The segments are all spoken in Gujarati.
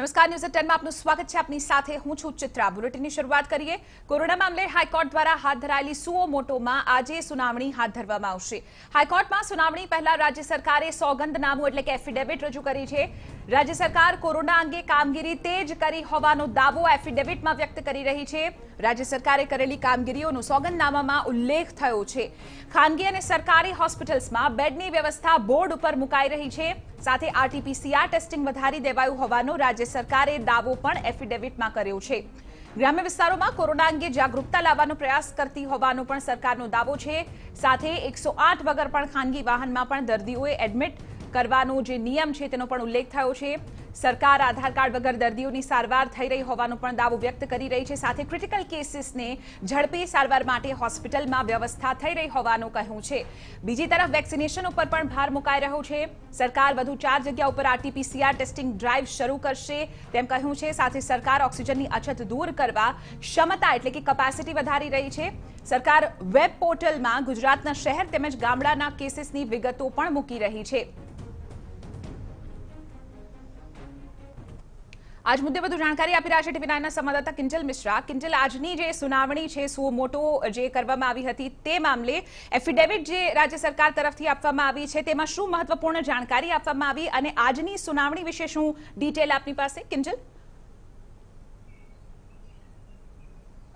નમસ્કાર, ન્યૂઝ ટેનમાં આપનું સ્વાગત છે. આપની સાથે હું છું ચિત્રા. બુલેટિનની શરૂઆત કરીએ. કોરોના મામલે હાઈકોર્ટ દ્વારા હાથ ધરાયેલી સુઓ મોટોમાં આજે સુનાવણી હાથ ધરવામાં આવશે. હાઈકોર્ટમાં સુનાવણી પહેલા રાજ્ય સરકારે સોગંદનામું એટલે કે એફિડેવિટ રજૂ કરી છે. રાજ્ય સરકાર કોરોના અંગે કામગીરી તેજ કરી હોવાનો દાવો એફિડેવિટમાં વ્યક્ત કરી રહી છે. રાજ્ય સરકારે કરેલી કામગીરીઓનો સોગંદનામામાં ઉલ્લેખ થયો છે. ખાનગી અને સરકારી હોસ્પિટલ્સમાં બેડની વ્યવસ્થા બોર્ડ ઉપર મુકાઈ રહી છે. સાથે આરટીપીસીઆર ટેસ્ટિંગ વધારી દેવાયું હોવાનો રાજ્ય સરકારે દાવો પણ એફિડેવિટમાં કર્યો છે. ગ્રામ્ય વિસ્તારોમાં કોરોના અંગે જાગૃતતા લાવવાનો પ્રયાસ કરતી હોવાનો પણ સરકારનો દાવો છે. સાથે એકસો વગર પણ ખાનગી વાહનમાં પણ દર્દીઓએ એડમિટ કરવાનો જે નિયમ છે તેનો પણ ઉલ્લેખ થયો છે. સરકાર આધાર કાર્ડ વગર દર્દીઓની સારવાર થઈ રહી હોવાનો પણ દાવો વ્યક્ત કરી રહી છે. સાથે ક્રિટિકલ કેસીસને ઝડપી સારવાર માટે હોસ્પિટલમાં વ્યવસ્થા થઈ રહી હોવાનું કહ્યું છે. બીજી તરફ વેક્સિનેશન ઉપર પણ ભાર મુકાઈ રહ્યો છે. સરકાર વધુ ચાર જગ્યા ઉપર આરટીપીસીઆર ટેસ્ટિંગ ડ્રાઈવ શરૂ કરશે તેમ કહ્યું છે. સાથે સરકાર ઓક્સિજનની અછત દૂર કરવા ક્ષમતા એટલે કે કેપેસિટી વધારી રહી છે. સરકાર વેબ પોર્ટલમાં ગુજરાતના શહેર તેમજ ગામડાના કેસીસની વિગતો પણ મૂકી રહી છે. આજ મુદ્દે વધુ જાણકારી આપી રહ્યા છે ટીવી નાઇનના સંવાદદાતા કિંજલ મિશ્રા. કિંજલ, આજની જે સુનાવણી છે સો મોટો જે કરવામાં આવી હતી તે મામલે એફિડેવિટ જે રાજ્ય સરકાર તરફથી આપવામાં આવી છે, તેમાં શું મહત્વપૂર્ણ જાણકારી આપવામાં આવી અને આજની સુનાવણી વિશે શું ડિટેલ આપની પાસે? કિંજલ?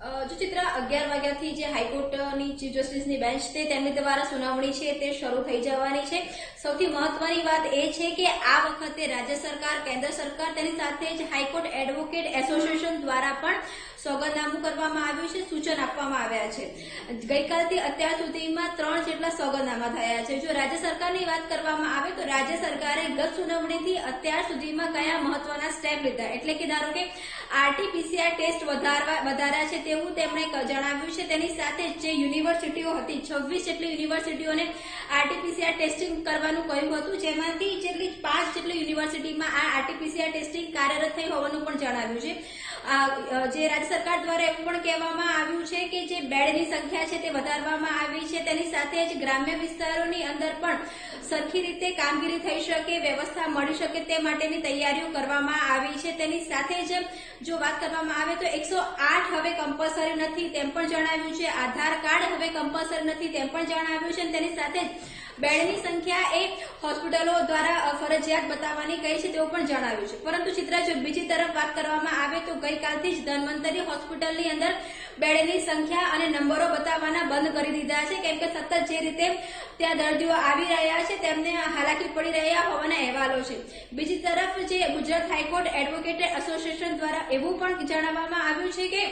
જો ચિત્ર અગિયાર વાગ્યાથી જે હાઈકોર્ટની ચીફ જસ્ટિસની બેન્ચ છે તેમની દ્વારા સુનાવણી છે તે શરૂ થઈ જવાની છે. સૌથી મહત્વની વાત એ છે કે આ વખતે રાજ્ય સરકાર, કેન્દ્ર સરકાર તેની સાથે જ હાઈકોર્ટ એડવોકેટ એસોસિએશન દ્વારા પણ સોગંદનામું કરવામાં આવ્યું છે, સૂચન આપવામાં આવ્યા છે. ગઈકાલથી અત્યાર સુધીમાં ત્રણ જેટલા સોગંદનામા થયા છે. જો રાજ્ય સરકારની વાત કરવામાં આવે તો રાજ્ય સરકારે ગત સુનાવણીથી અત્યાર સુધીમાં કયા મહત્વના સ્ટેપ લીધા? એટલે કે ધારો કે આરટીપીસીઆર ટેસ્ટ વધારવા વધાર્યા છે તેવું તેમણે જણાવ્યું છે. તેની સાથે જે યુનિવર્સિટીઓ હતી, છવ્વીસ જેટલી યુનિવર્સિટીઓને આરટીપીસીઆર ટેસ્ટિંગ કરવાનું કહ્યું હતું. જેમાંથી જેટલી પાંચ જેટલી યુનિવર્સિટીમાં આ આરટીપીસીઆર ટેસ્ટિંગ કાર્યરત થઈ હોવાનું પણ જણાવ્યું છે. જે રાજ્ય સરકાર દ્વારા એવું પણ કહેવામાં આવ્યું છે કે જે બેડની સંખ્યા છે તે વધારવામાં આવી છે. તેની સાથે જ ગ્રામ્ય વિસ્તારોની અંદર પણ સરખી રીતે કામગીરી થઈ શકે, વ્યવસ્થા મળી શકે તે માટેની તૈયારીઓ કરવામાં આવી છે. તેની સાથે જ જો વાત કરવામાં આવે તો એકસો આઠ હવે કમ્પલસરી નથી તેમ પણ જણાવ્યું છે. આધાર કાર્ડ હવે કમ્પલસરી નથી તેમ પણ જણાવ્યું છે તેની સાથે જ બેડની સંખ્યા એ હોસ્પિટલો દ્વારા ફરજિયાત બતાવવાની કહી છે તેવું પણ જણાવ્યું છે. પરંતુ ચિત્ર, જો બીજી તરફ વાત કરવામાં આવે તો ગઈકાલથી જ ધન્વંતરી હોસ્પિટલની અંદર બેડની સંખ્યા અને નંબરો બતાવવાના બંધ કરી દીધા છે. કેમ કે સતત જે રીતે ત્યાં દર્દીઓ આવી રહ્યા છે, તેમને હાલાકી પડી રહ્યા હોવાના અહેવાલો છે. બીજી તરફ જે ગુજરાત હાઈકોર્ટ એડવોકેટ એસોસિએશન દ્વારા એવું પણ જણાવવામાં આવ્યું છે કે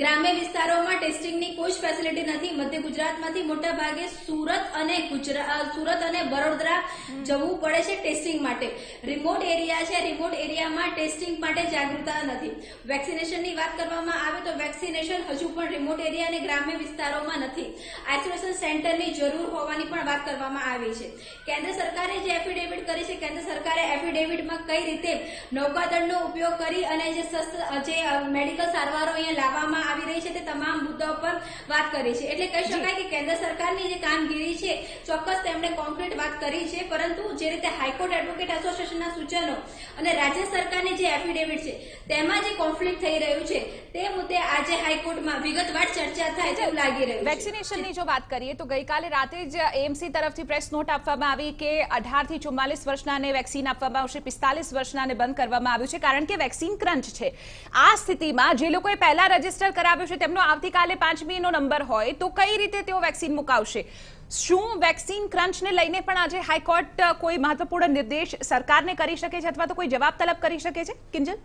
ગ્રામ્ય વિસ્તારોમાં ટેસ્ટિંગની કોઈ જ ફેસિલિટી નથી. મધ્ય ગુજરાતમાંથી મોટા ભાગે સુરત અને સુરત અને વડોદરા જવું પડે છે ટેસ્ટિંગ માટે. રિમોટ એરિયા છે. રિમોટ એરિયામાં ટેસ્ટિંગ માટે જાગૃતતા નથી. વેક્સિનેશનની વાત કરવામાં આવે તો વેક્સિનેશન હજુ પણ રિમોટ એરિયા અને ગ્રામ્ય વિસ્તારોમાં નથી. આઇસોલેશન સેન્ટરની જરૂર હોવાની પણ વાત કરવામાં આવી છે. કેન્દ્ર સરકારે જે એફિડેવિટ કરી છે, કેન્દ્ર સરકારે એફિડેવિટમાં કઈ રીતે નૌકાદળનો ઉપયોગ કરી અને જે જે મેડિકલ સારવારો અહીંયા લાવવામાં આવી રહી છે તે તમામ મુદ્દાઓ પર વાત કરી છે. એટલે કહી શકાય કે કેન્દ્ર સરકારની જે કામગીરી છે, ચોક્કસ તેમણે કોન્ક્રીટ વાત કરી છે, પરંતુ જે રીતે હાઈકોર્ટ એડવોકેટ એસોસિએશનના સૂચનો અને રાજ્ય સરકારની જે એફિડેવિટ છે, તેમાં જે કોન્ફ્લિક્ટ થઈ રહ્યું છે, તે મુદ્દે આજે હાઈકોર્ટમાં વિગતવાર ચર્ચા થાય તેવું લાગી રહ્યું વેક્સિનેશનની જો વાત કરીએ તો ગઈકાલે રાતે જ એમસી તરફથી પ્રેસ નોટ આપવામાં આવી કે અઢારથી ચુમ્માલીસ વર્ષનાને વેક્સિન આપવામાં આવશે, પિસ્તાલીસ વર્ષનાને બંધ કરવામાં આવ્યું છે, કારણ કે વેક્સિન ક્રંચ છે. આ સ્થિતિમાં જે લોકોએ પહેલા રજિસ્ટર કરાવ્યું છે. તેમનો આવતીકાલે પાંચમીનો નંબર હોય તો કઈ રીતે તેઓ વેક્સિન મુકાવશે? શું વેક્સિન ક્રંચને લઈને પણ આજે હાઈકોર્ટ કોઈ મહત્વપૂર્ણ નિર્દેશ સરકારને કરી શકે છે અથવા તો કોઈ જવાબ તલબ કરી શકે છે? કિંજલ?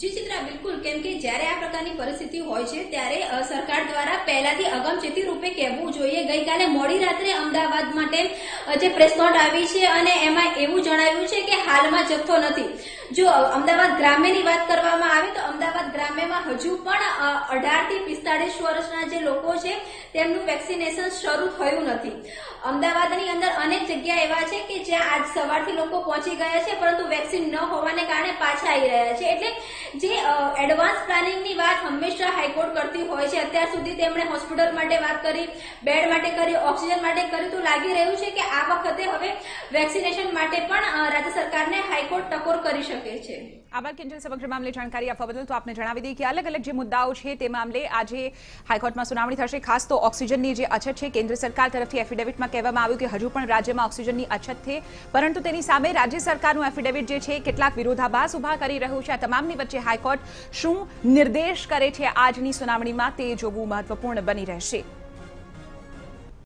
જી ચિત્રા બિલકુલ. કેમ કે જ્યારે આ પ્રકારની પરિસ્થિતિ હોય છે, ત્યારે સરકાર દ્વારા પહેલાથી અગમચેતી રૂપે કહેવું જોઈએ. ગઈકાલે મોડી રાત્રે અમદાવાદ માટે જે પ્રેસ નોટ આવી છે અને એમાં એવું જણાવ્યું છે કે હાલમાં જથ્થો નથી. જો અમદાવાદ ગ્રામ્યની વાત કરવામાં આવે ગ્રામ્યમાં હજુ પણ અઢારથી પિસ્તાળીસ વર્ષના જે લોકો છે, તેમનું વેક્સિનેશન શરૂ થયું નથી. અમદાવાદની અંદર અનેક જગ્યા એવા છે કે જ્યાં આજ સવારથી લોકો પહોંચી ગયા છે, પરંતુ વેક્સિન ન હોવાને કારણે પાછા આવી રહ્યા છે. એટલે જે એડવાન્સ પ્લાનિંગની વાત હંમેશા હાઈકોર્ટ કરતી હોય છે. અત્યાર સુધી તેમણે હોસ્પિટલ માટે વાત કરી, બેડ માટે કરી, ઓક્સિજન માટે કરી તો લાગી રહ્યું છે કે આ વખતે હવે વેક્સિનેશન માટે પણ રાજ્ય સરકારને હાઈકોર્ટ ટકોર કરી શકે છે. આભાર કિંજલ સમગ્ર મામલે જાણકારી આપવા બદલ તો આપને જણાવી દઈએ કે અલગ અલગ જે મુદ્દાઓ છે તે મામલે આજે હાઈકોર્ટમાં સુનાવણી થશે ખાસ તો ઓક્સિજનની જે અછત છે કેન્દ્ર સરકાર તરફથી એફિડેવિટમાં કહેવામાં આવ્યું કે હજુ પણ રાજ્યમાં ઓક્સિજનની અછત છે, પરંતુ તેની સામે રાજ્ય સરકારનું એફિડેવિટ જે છે, કેટલાક વિરોધાભાસ ઊભા કરી રહ્યું છે. આ તમામની વચ્ચે હાઈકોર્ટ શું નિર્દેશ કરે છે, આજની સુનાવણીમાં તે જોવું મહત્વપૂર્ણ બની રહેશે.